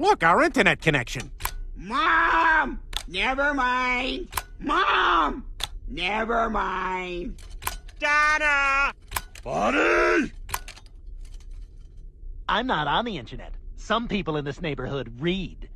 Look, our internet connection. Mom! Never mind! Mom! Never mind! Donna! Buddy! I'm not on the internet. Some people in this neighborhood read.